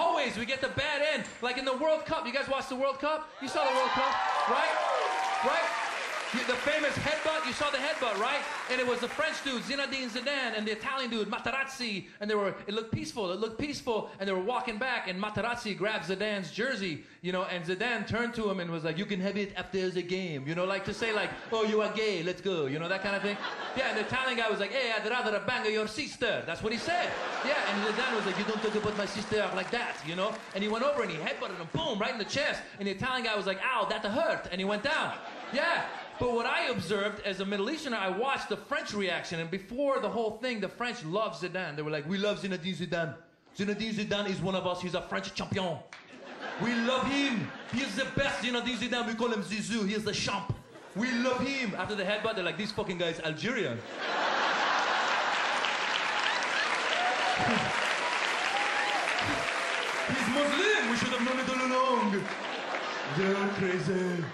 always we get the bad end. Like in the World Cup. You guys watched the World Cup? You saw the World Cup, right? Right? The famous headbutt, you saw the headbutt, right? And it was the French dude, Zinedine Zidane, and the Italian dude, Materazzi, and they were, it looked peaceful, it looked peaceful, and they were walking back, and Materazzi grabbed Zidane's jersey, you know, and Zidane turned to him and was like, you can have it after the game, you know, like to say like, oh, you are gay, let's go, you know, that kind of thing. Yeah, and the Italian guy was like, hey, I'd rather bang your sister. That's what he said. Yeah, and Zidane was like, you don't talk about my sister like that, you know? And he went over and he headbutted him, boom, right in the chest, and the Italian guy was like, ow, that hurt, and he went down. Yeah. But what I observed as a Middle Easterner, I watched the French reaction, and before the whole thing, the French loved Zidane. They were like, "We love Zinedine Zidane. Zinedine Zidane is one of us. He's a French champion. We love him. He is the best Zinedine Zidane. We call him Zizou. He is the champ. We love him." After the headbutt, they're like, "These fucking guys Algerian." He's Muslim. We should have known it all along. They're crazy.